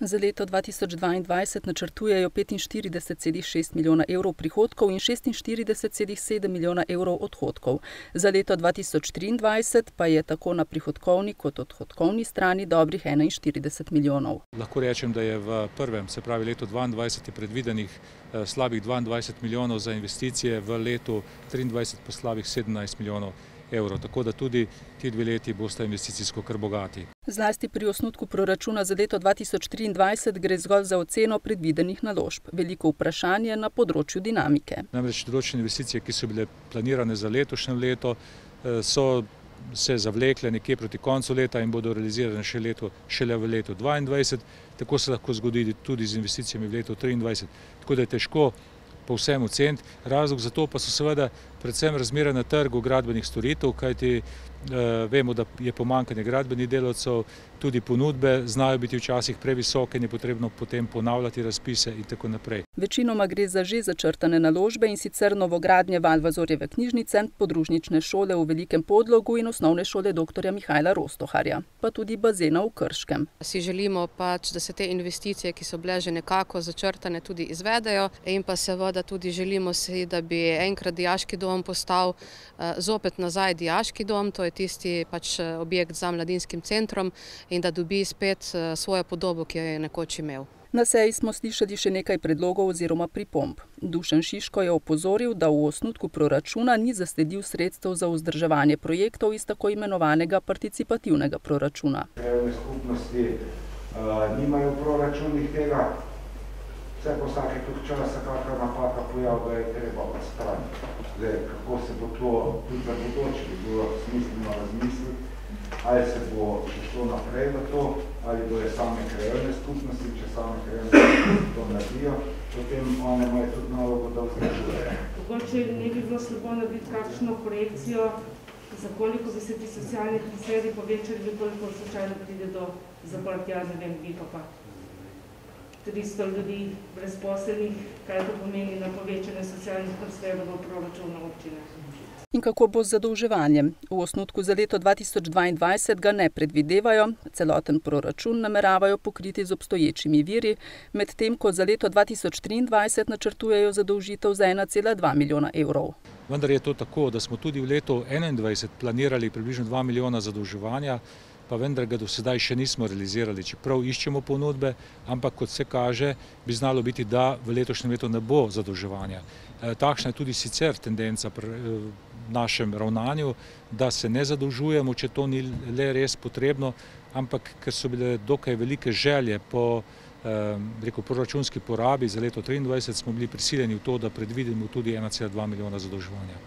Za leto 2022 načrtujejo 45,6 milijona evrov prihodkov in 46,7 milijona evrov odhodkov. Za leto 2023 pa je tako na prihodkovni kot odhodkovni strani dobrih 41 milijonov. Lahko rečem, da je v prvem, se pravi letu 2022, predvidenih slabih 22 milijonov za investicije, v letu 2023 pa slabih 17 milijonov evrov. Tako da tudi ti dve leti bosta investicijsko kar bogati. Zlasti pri osnutku proračuna za leto 2023 gre zgolj za oceno predvidenih naložb. Veliko vprašanje na področju dinamike. Namreč določene investicije, ki so bile planirane za letošnje leto, so se zavlekle nekje proti koncu leta in bodo realizirane še leto, šele v letu 2022. Tako se lahko zgodi tudi z investicijami v letu 2023. Tako da je težko povsem oceniti. Razlog za to pa so seveda predvsem razmere na trgu gradbenih storitev, kajti vemo, da je pomanjkanje gradbenih delavcev, tudi ponudbe znajo biti včasih previsoke in je potrebno potem ponavljati razpise in tako naprej. Večinoma gre za že začrtane naložbe, in sicer novogradnje Valvazorjeve knjižnice, podružnične šole v Velikem Podlogu in osnovne šole doktorja Mihajla Rostoharja, pa tudi bazena v Krškem. Si želimo pač, da se te investicije, ki so bile že nekako začrtane, tudi izvedejo in pa seveda tudi želimo si, da bi enkrat dijaški dom postal zopet nazaj dijaški dom, to je tisti pač objekt za mladinskim centrom, in da dobi spet svojo podobo, ki jo je nekoč imel. Na seji smo slišali še nekaj predlogov oziroma pripomb. Dušan Šiško je opozoril, da v osnutku proračuna ni zasledil sredstev za vzdrževanje projektov iz tako imenovanega participativnega proračuna. Krajevne skupnosti nimajo v proračunih tega, vse po vsake tuk časa kakšna napaka pojav, da je treba odstraniti. Zdaj, kako se bo to tudi za bodoče bi bilo smiselno razmisliti, ali se bo šlo naprej v to, ali bojo same krajevne skupnosti, če same krajevne skupnosti to naredijo, potem one imajo tudi nalogo, da vzdržujejo. Mogoče ne bi bilo slabo narediti kakšno projekcijo, za koliko bi se ti socialni posredi povečali, koliko slučajno pride do zaprtja, ne vem, Bikopa. pa 300 ljudi brezposelnih, kaj to pomeni na povečanje socialnih transferov v proračunu občine. In kako bo z zadolževanjem? V osnutku za leto 2022 ga ne predvidevajo, celoten proračun nameravajo pokriti z obstoječimi viri, medtem ko za leto 2023 načrtujejo zadolžitev za 1,2 milijona evrov. Vendar je to tako, da smo tudi v letu 2021 planirali približno 2 milijona zadolževanja, pa vendar ga do sedaj še nismo realizirali, čeprav iščemo ponudbe, ampak kot vse kaže, bi znalo biti, da v letošnjem letu ne bo zadolževanja. Takšna je tudi sicer tendenca pri našem ravnanju, da se ne zadolžujemo, če to ni le res potrebno, ampak ker so bile dokaj velike želje po, bi rekel, proračunski porabi za leto triindvajset, smo bili prisiljeni v to, da predvidimo tudi ena cela dva milijona zadolževanja.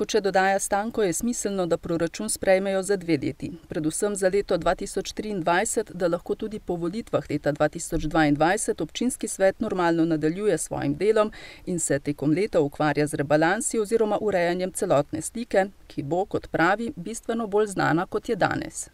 Kot še dodaja Stanko, je smiselno, da proračun sprejmejo za dve leti. Predvsem za leto dva tisoč triindvajset, da lahko tudi po volitvah leta dva tisoč dvaindvajset občinski svet normalno nadaljuje s svojim delom in se tekom leta ukvarja z rebalansi oziroma urejanjem celotne slike, ki bo, kot pravi, bistveno bolj znana, kot je danes.